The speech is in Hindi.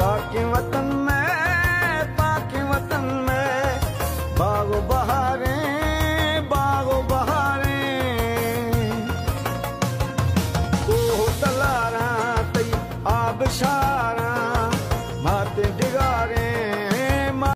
पाके वतन में, पाके वतन में। बागो बहारे बागो बहारे। कोह तलारा, तई आबशारा, माते डिगारे।